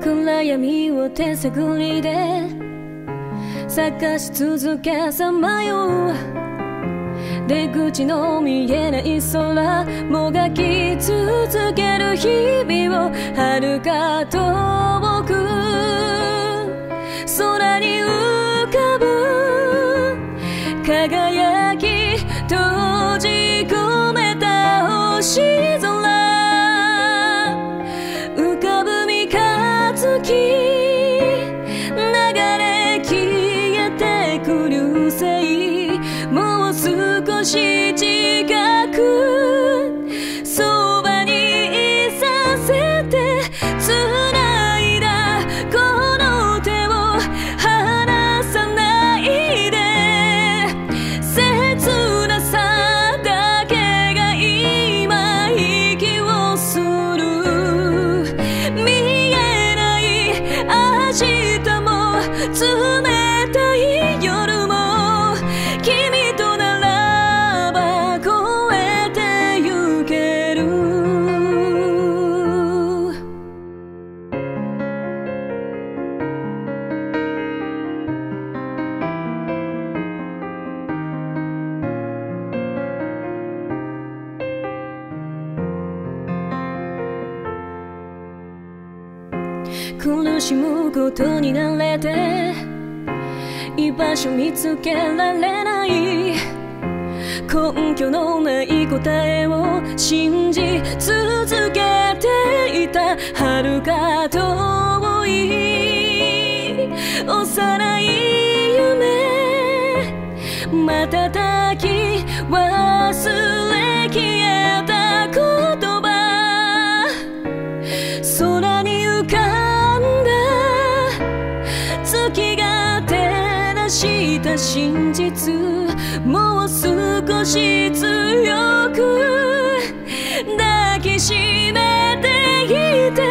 暗闇を手探りで探し続けさまよう。出口の見えない空もがき続ける日々を遥か遠く。空に浮かぶ輝き閉じ込めた星空し近くそばにいさせて繋いだこの手を離さないで切なさだけが今息をする見えない明日も冷た苦しむことに慣れて居場所見つけられない。根拠のない答えを信じ続けていた遥か遠い。幼い夢瞬真実もう少し強く抱きしめていて